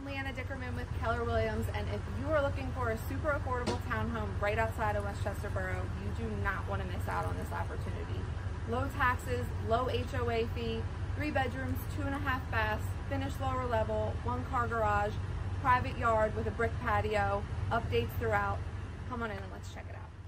I'm Leana Dickerman with Keller Williams, and if you are looking for a super affordable townhome right outside of West Chester Borough, you do not want to miss out on this opportunity. Low taxes, low HOA fee, three bedrooms, two and a half baths, finished lower level, one car garage, private yard with a brick patio, updates throughout. Come on in and let's check it out.